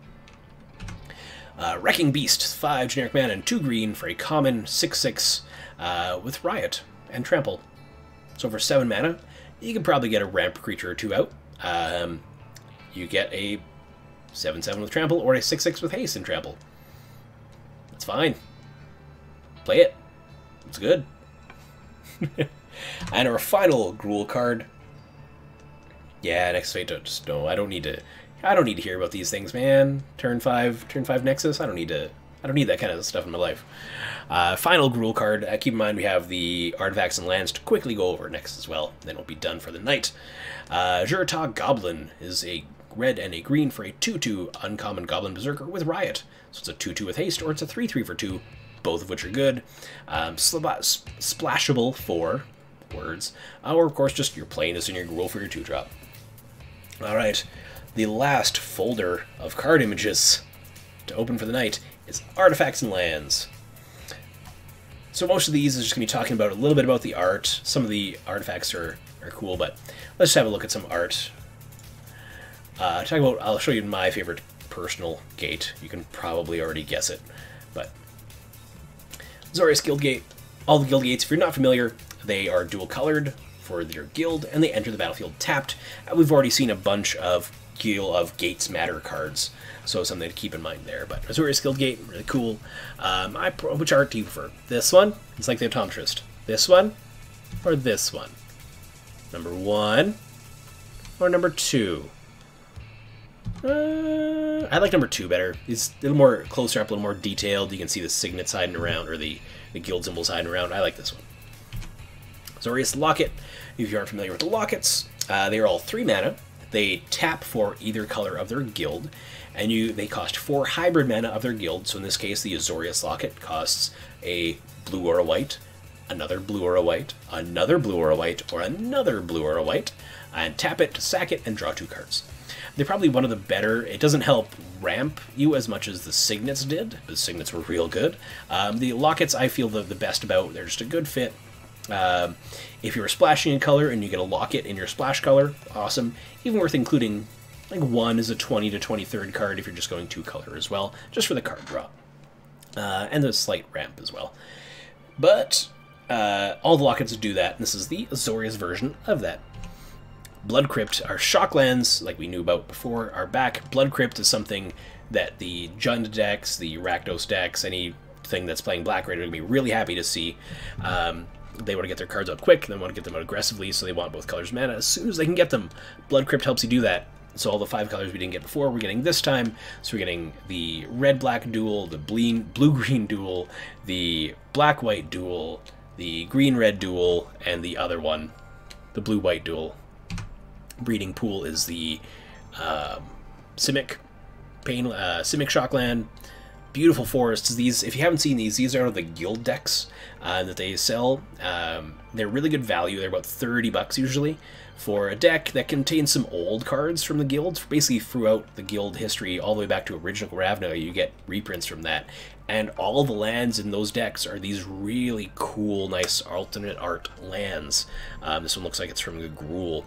Uh, Wrecking Beast, 5 generic mana and 2 green for a common 6 6 uh, with Riot and Trample. So for 7 mana, you can probably get a ramp creature or two out. Um, you get a 7 7 with Trample or a 6 6 with Haste and Trample. That's fine. Play it. It's good. and our final Gruul card. Yeah, next fate. No, I don't need to. I don't need to hear about these things, man. Turn five, turn five Nexus. I don't need to. I don't need that kind of stuff in my life. Uh, final Gruul card. Uh, keep in mind we have the artifacts and lands to quickly go over next as well. Then we'll be done for the night. Uh, Zhur-Taa Goblin is a red and a green for a 2-2 uncommon Goblin Berserker with Riot. So it's a 2-2 with haste, or it's a 3-3 for 2, both of which are good. Um, splashable for words, uh, or of course just you're playing this in your Gruul for your 2-drop. Alright, the last folder of card images to open for the night is Artifacts and Lands. So most of these is just going to be talking about a little bit about the art. Some of the artifacts are, are cool, but let's have a look at some art. Uh, talk about, I'll show you my favorite personal gate. You can probably already guess it, but Azorius Guild Gate. All the guild gates, if you're not familiar, they are dual colored for your guild, and they enter the battlefield tapped. Uh, we've already seen a bunch of Guild of Gates Matter cards, so something to keep in mind there. But Azorius Guild Gate, really cool. Um, I which art do you prefer? This one? It's like the Optometrist. This one? Or this one? Number one? Or number two? Uh, I like number two better. It's a little more closer up, a little more detailed. You can see the signets hiding around, or the, the guild symbols hiding around. I like this one. Azorius Locket. If you aren't familiar with the Lockets, uh, they are all three mana. They tap for either color of their guild, and you they cost four hybrid mana of their guild. So in this case, the Azorius Locket costs a blue or a white, another blue or a white, another blue or a white, or another blue or a white, and tap it, sack it, and draw two cards. They're probably one of the better. It doesn't help ramp you as much as the signets did. The signets were real good. Um, the lockets I feel the, the best about. They're just a good fit. Um, if you're splashing in color and you get a locket in your splash color, awesome. Even worth including like one is a 20 to 23rd card if you're just going two color as well, just for the card draw. Uh, and the slight ramp as well. But uh, all the lockets do that, and this is the Azorius version of that. Blood Crypt, our shocklands, like we knew about before, are back. Blood Crypt is something that the Jund decks, the Rakdos decks, anything that's playing Black Red are going to be really happy to see. Um, they want to get their cards out quick, they want to get them out aggressively, so they want both colors mana as soon as they can get them. Blood Crypt helps you do that. So all the five colors we didn't get before, we're getting this time. So we're getting the red-black dual, the blue-green dual, the black-white dual, the green-red dual, and the other one, the blue-white dual breeding pool is the um, Simic Pain uh, Simic Shockland. Beautiful forests. These, if you haven't seen these, these are the guild decks uh, that they sell. Um, they're really good value. They're about 30 bucks usually for a deck that contains some old cards from the guild. Basically, throughout the guild history, all the way back to original Ravnica, you get reprints from that. And all the lands in those decks are these really cool, nice alternate art lands. Um, this one looks like it's from the Gruul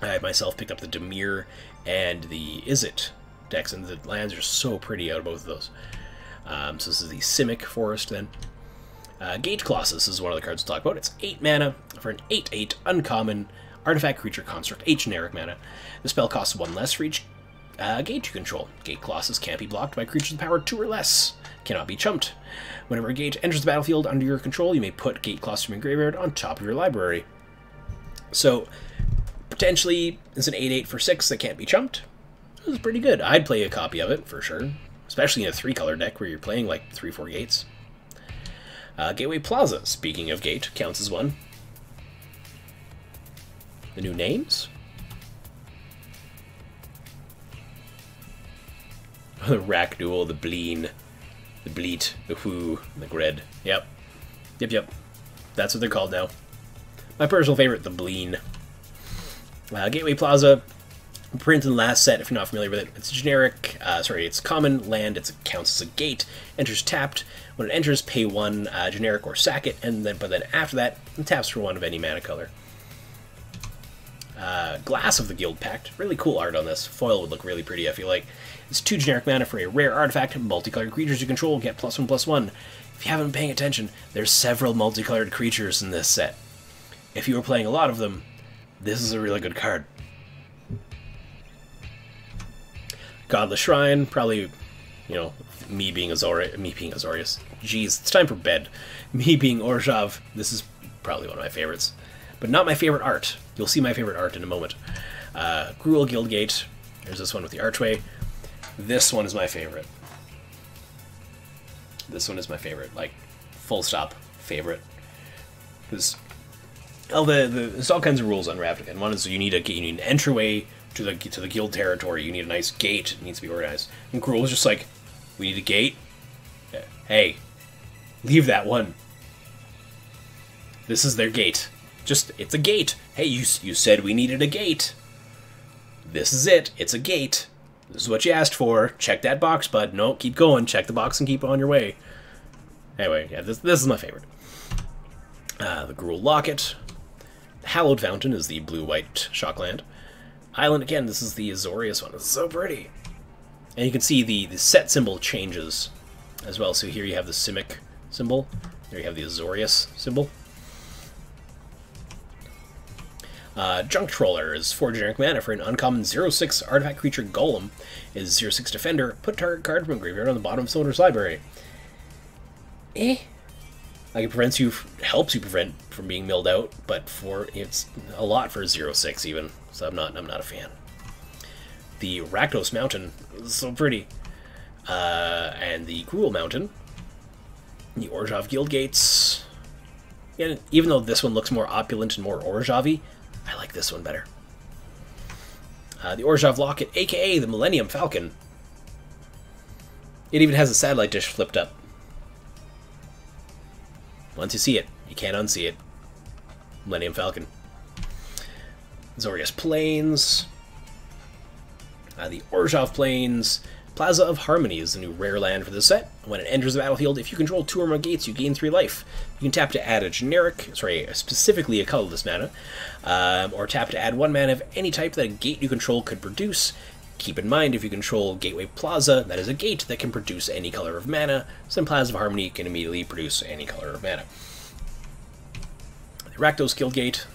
I myself picked up the Dimir and the Izzet decks, and the lands are so pretty out of both of those. Um, so this is the Simic Forest then. Uh, Gate Colossus is one of the cards we'll talk about. It's 8 mana for an 8-8 uncommon artifact creature construct, 8 generic mana. The spell costs 1 less for each uh, gate you control. Gate Colossus can't be blocked by creatures with power 2 or less. Cannot be chumped. Whenever a gate enters the battlefield under your control, you may put Gate Colossus from your graveyard on top of your library. So, potentially it's an 8-8 for 6 that can't be chumped. It was pretty good. I'd play a copy of it, for sure. Especially in a 3-color deck where you're playing like 3-4 gates. Uh, Gateway Plaza, speaking of gate, counts as one. The new names? the Rack Duel, the Bleen, the Bleat, the Who, the Grid. Yep. Yep, yep. That's what they're called now. My personal favorite, the Bleen. Uh, Gateway Plaza, print in the last set, if you're not familiar with it, it's generic, uh, sorry, it's common land, it counts as a gate, enters tapped. When it enters, pay one uh, generic or sack it, and then but then after that, it taps for one of any mana color. Uh, Glass of the Guild Pact, really cool art on this. Foil would look really pretty, I feel like. It's two generic mana for a rare artifact, multicolored creatures you control get plus one plus one. If you haven't been paying attention, there's several multicolored creatures in this set. If you were playing a lot of them, this is a really good card. Godless Shrine, probably, you know, me being Azorius, me being Azorius. Jeez, it's time for bed. Me being Orzhov, this is probably one of my favorites. But not my favorite art. You'll see my favorite art in a moment. Uh, Gruul Guildgate, there's this one with the archway. This one is my favorite. This one is my favorite, like, full stop favorite. Because, oh, the, the, there's all kinds of rules on Ravnica, and one is you need a you need an entryway to the to the guild territory. You need a nice gate. It needs to be organized. And Gruul is just like, we need a gate. Hey, leave that one. This is their gate. Just it's a gate. Hey, you you said we needed a gate. This is it. It's a gate. This is what you asked for. Check that box, bud. No, keep going. Check the box and keep on your way. Anyway, yeah, this this is my favorite. Uh, the Gruul Locket. Hallowed Fountain is the blue-white shockland. Island, again, this is the Azorius one. It's so pretty. And you can see the, the set symbol changes as well. So here you have the Simic symbol. There you have the Azorius symbol. Uh, Junk Troller is 4 generic mana for an uncommon 0-6 artifact creature Golem. Is 0-6 defender. Put target card from graveyard on the bottom of Solar's library. Eh. Like it prevents you, helps you prevent from being milled out, but for it's a lot for 0-6 even. So I'm not, I'm not a fan. The Rakdos Mountain is so pretty. Uh, and the Gruul Mountain. The Orzhov Guild Gates. Yeah, even though this one looks more opulent and more Orzhov I like this one better. Uh, the Orzhov Locket, aka the Millennium Falcon. It even has a satellite dish flipped up. Once you see it, you can't unsee it. Millennium Falcon. Azorius Plains. Uh, the Orzhov Plains. Plaza of Harmony is the new rare land for this set. When it enters the battlefield, if you control two or more gates, you gain three life. You can tap to add a generic, sorry, specifically a colorless mana, um, or tap to add one mana of any type that a gate you control could produce. Keep in mind, if you control Gateway Plaza, that is a gate that can produce any color of mana, then Plaza of Harmony can immediately produce any color of mana. The Rakdos Guild Gate,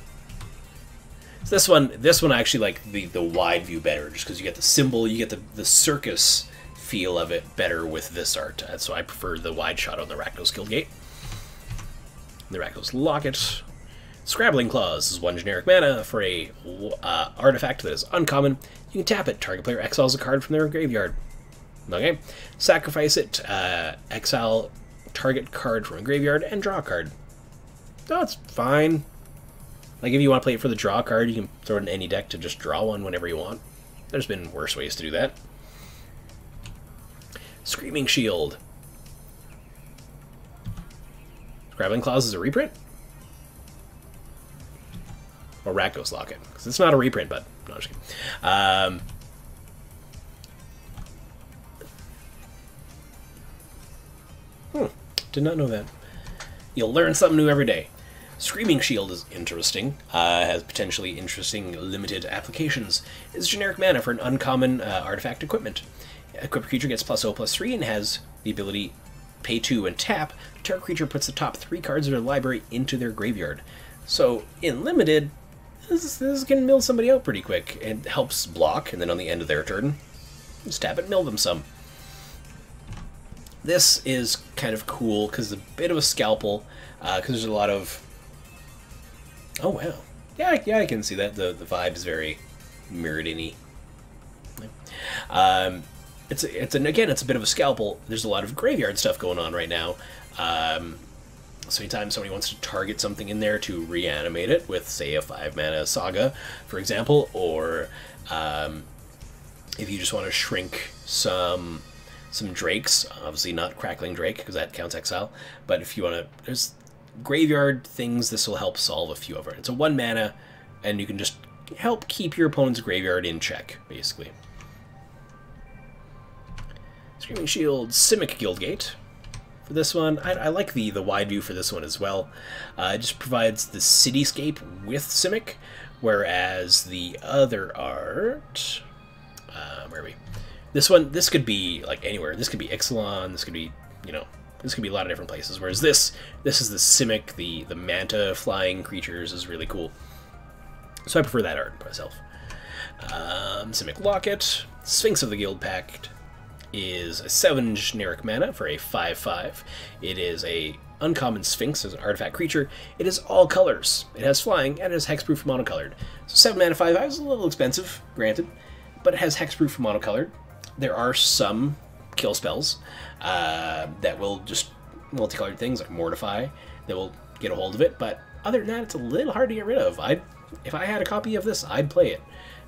so this one, this one I actually like the the wide view better, just because you get the symbol, you get the the circus feel of it better with this art. So I prefer the wide shot on the Rakdos Guild Gate. The Rakdos Locket. Scrabbling Claws is one generic mana for a uh, artifact that is uncommon. You can tap it. Target player exiles a card from their graveyard. Okay. Sacrifice it. Uh, exile target card from a graveyard and draw a card. That's fine. Like if you want to play it for the draw card, you can throw it in any deck to just draw one whenever you want. There's been worse ways to do that. Screaming Shield. Scrabbling Claws is a reprint? Or Rakdos Locket. Because it's not a reprint, but... No, just kidding. Um, hmm. Did not know that. You'll learn something new every day. Screaming Shield is interesting, uh, has potentially interesting limited applications. It's generic mana for an uncommon uh, artifact equipment. Equipped creature gets plus 0 plus 3 and has the ability pay 2 and tap. The target creature puts the top 3 cards of their library into their graveyard. So, in limited, this, this can mill somebody out pretty quick. It helps block, and then on the end of their turn, tap it, mill them some. This is kind of cool because it's a bit of a scalpel, because uh, there's a lot of. Oh wow, yeah, yeah, I can see that. the The vibe is very Mirrodin-y. Um, it's it's an again it's a bit of a scalpel. There's a lot of graveyard stuff going on right now. Um, so anytime somebody wants to target something in there to reanimate it with, say, a five mana saga, for example, or um, if you just want to shrink some some drakes, obviously not crackling drake because that counts exile, but if you want to, there's graveyard things. This will help solve a few of it. It's a one mana, and you can just help keep your opponent's graveyard in check, basically. Screaming Shield, Simic Guildgate. For this one, I, I, like the, the wide view for this one as well. Uh, it just provides the cityscape with Simic, whereas the other art... Uh, where are we? This one, this could be like anywhere. This could be Ixalan, this could be, you know, this could be a lot of different places. Whereas this, this is the Simic, the, the Manta flying creatures is really cool. So I prefer that art myself. Um, Simic Locket, Sphinx of the Guild Pact is a 7 generic mana for a 5-5. It is a uncommon Sphinx as an artifact creature. It is all colors. It has flying and it is hexproof monocolored. So 7 mana 5-5 is a little expensive, granted, but it has hexproof monocolored. There are some kill spells uh, that will just multicolored things like Mortify that will get a hold of it, but other than that, it's a little hard to get rid of. I, if I had a copy of this, I'd play it.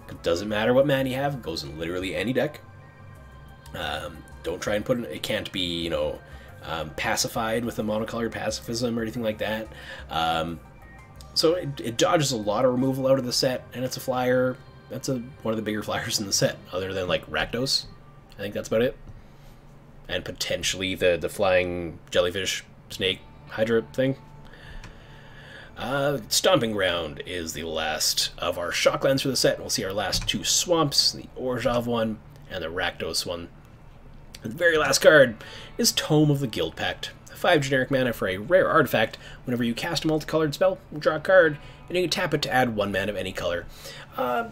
It doesn't matter what mana you have; it goes in literally any deck. Um, don't try and put it. It can't be you know um, pacified with a monocolor pacifism or anything like that. Um, so it, it, dodges a lot of removal out of the set, and it's a flyer. That's a one of the bigger flyers in the set, other than like Rakdos. I think that's about it. And potentially the the flying jellyfish snake hydra thing. Uh, Stomping Ground is the last of our shocklands for the set. We'll see our last two swamps, the Orzhov one and the Rakdos one. The very last card is Tome of the Guild Pact. 5 generic mana for a rare artifact. Whenever you cast a multicolored spell, draw a card, and you can tap it to add 1 mana of any color. Uh,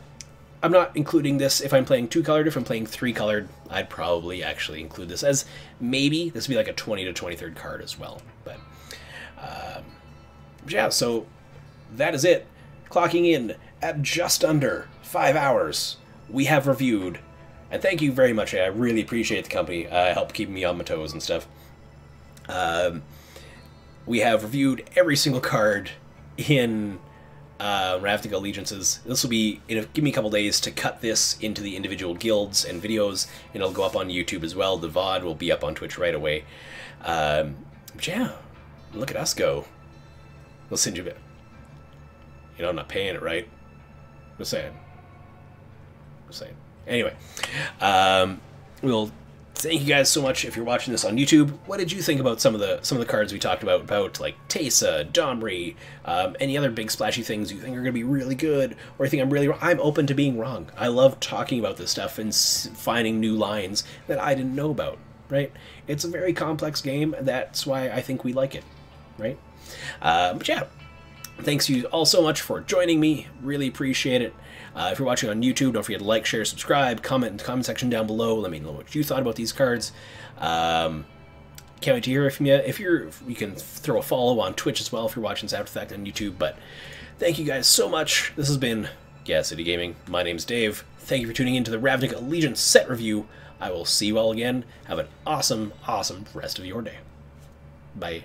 I'm not including this if I'm playing two colored. If I'm playing three colored, I'd probably actually include this as maybe this would be like a 20 to 23rd card as well. But um, yeah, so that is it. Clocking in at just under five hours, we have reviewed. And thank you very much. I really appreciate the company. Uh, help keep me on my toes and stuff. Um, we have reviewed every single card in uh, Ravnica Allegiances. This will be, know, give me a couple days to cut this into the individual guilds and videos, and it'll go up on YouTube as well. The VOD will be up on Twitch right away. Um, yeah, look at us go. We'll send you a bit. You know, I'm not paying it, right? Just saying. Just saying. Anyway, um, we'll thank you guys so much if you're watching this on YouTube. What did you think about some of the some of the cards we talked about about like Teysa, Domri, um, any other big splashy things you think are going to be really good, or you think I'm really wrong? I'm open to being wrong. I love talking about this stuff and finding new lines that I didn't know about. Right? It's a very complex game. That's why I think we like it. Right? Uh, but yeah, thanks you all so much for joining me. Really appreciate it. Uh, if you're watching on YouTube, don't forget to like, share, subscribe, comment in the comment section down below. Let me know what you thought about these cards. Um, can't wait to hear from you. If you're, you can throw a follow on Twitch as well if you're watching this fact on YouTube. But thank you guys so much. This has been Gas City Gaming. My name's Dave. Thank you for tuning in to the Ravnica Allegiance set review. I will see you all again. Have an awesome, awesome rest of your day. Bye.